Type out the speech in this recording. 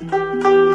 Música